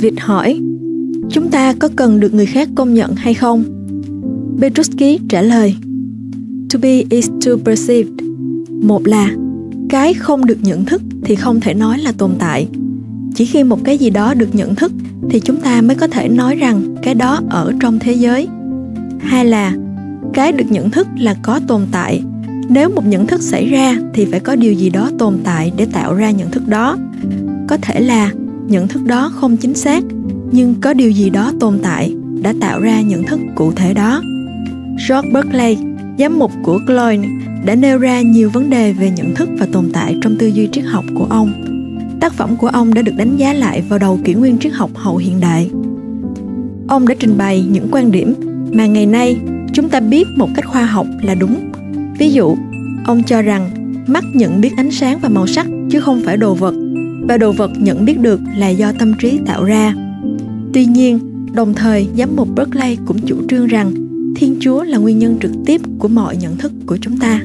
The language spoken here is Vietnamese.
Việt hỏi, chúng ta có cần được người khác công nhận hay không? Petruski trả lời, To be is to perceived. Một là, cái không được nhận thức thì không thể nói là tồn tại. Chỉ khi một cái gì đó được nhận thức thì chúng ta mới có thể nói rằng cái đó ở trong thế giới. Hai là, cái được nhận thức là có tồn tại nếu một nhận thức xảy ra thì phải có điều gì đó tồn tại để tạo ra nhận thức đó có thể là nhận thức đó không chính xác, nhưng có điều gì đó tồn tại đã tạo ra nhận thức cụ thể đó. George berkeley, giám mục của Cloyne đã nêu ra nhiều vấn đề về nhận thức và tồn tại trong tư duy triết học của ông. Tác phẩm của ông đã được đánh giá lại vào đầu kỷ nguyên triết học hậu hiện đại. Ông đã trình bày những quan điểm mà ngày nay chúng ta biết một cách khoa học là đúng. Ví dụ, ông cho rằng mắt nhận biết ánh sáng và màu sắc chứ không phải đồ vật và đồ vật nhận biết được là do tâm trí tạo ra. Tuy nhiên, đồng thời, giám mục berkeley cũng chủ trương rằng thiên chúa là nguyên nhân trực tiếp của mọi nhận thức của chúng ta.